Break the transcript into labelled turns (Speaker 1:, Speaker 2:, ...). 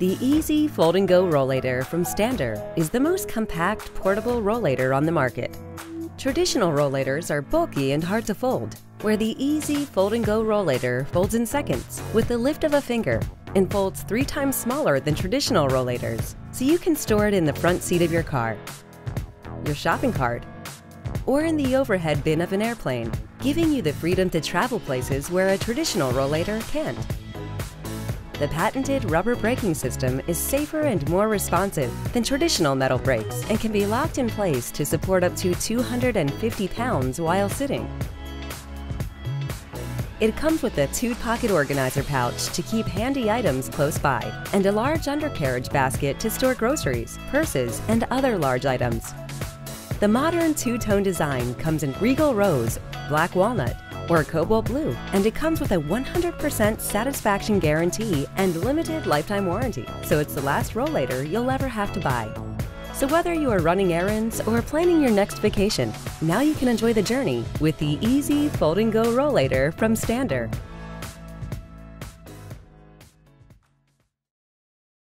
Speaker 1: The Easy Fold and Go Rollator from Stander is the most compact portable rollator on the market. Traditional rollators are bulky and hard to fold, where the Easy Fold and Go Rollator folds in seconds with the lift of a finger and folds three times smaller than traditional rollators, so you can store it in the front seat of your car, your shopping cart, or in the overhead bin of an airplane, giving you the freedom to travel places where a traditional rollator can't. The patented rubber braking system is safer and more responsive than traditional metal brakes and can be locked in place to support up to 250 pounds while sitting. It comes with a two pocket organizer pouch to keep handy items close by and a large undercarriage basket to store groceries, purses, and other large items. The modern two-tone design comes in regal rose, black walnut, or cobalt blue, and it comes with a 100% satisfaction guarantee and limited lifetime warranty, so it's the last rollator you'll ever have to buy. So whether you are running errands or planning your next vacation, now you can enjoy the journey with the Easy Fold and Go Rollator from Stander.